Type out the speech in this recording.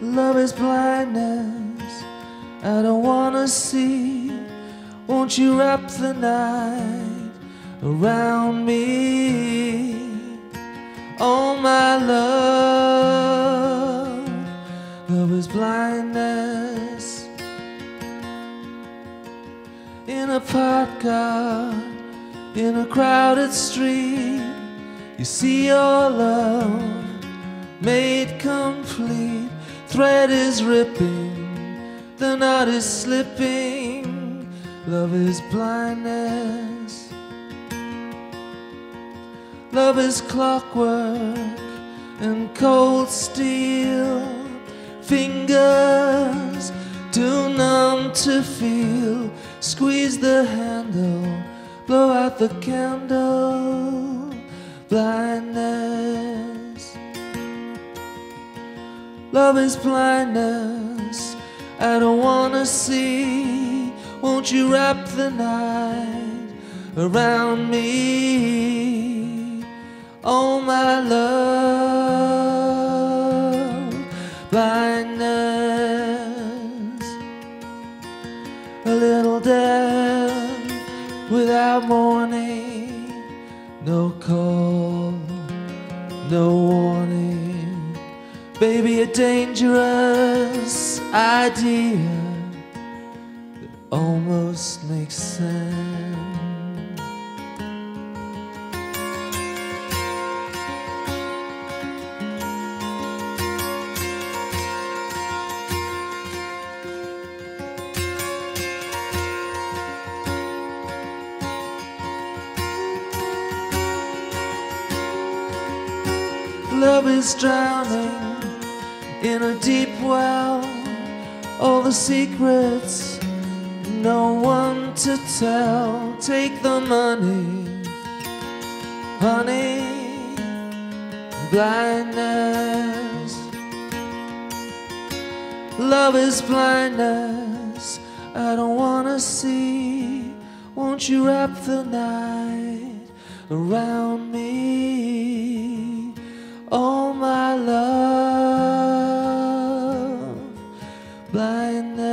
Love is blindness. I don't wanna see. Won't you wrap the night around me? Oh, my love. Love is blindness. In a park car, in a crowded street, you see your love made complete. Thread is ripping, the knot is slipping. Love is blindness. Love is clockwork and cold steel. Fingers too numb to feel. Squeeze the handle, blow out the candle. Blindness. Love is blindness. I don't wanna see. Won't you wrap the night around me? Oh, my love, blindness. A little death without warning, no call, no warning. Baby, a dangerous idea that almost makes sense. Love is drowning in a deep well. All the secrets, no one to tell. Take the money, honey, blindness. Love is blindness. I don't wanna see. Won't you wrap the night around me? Blindness.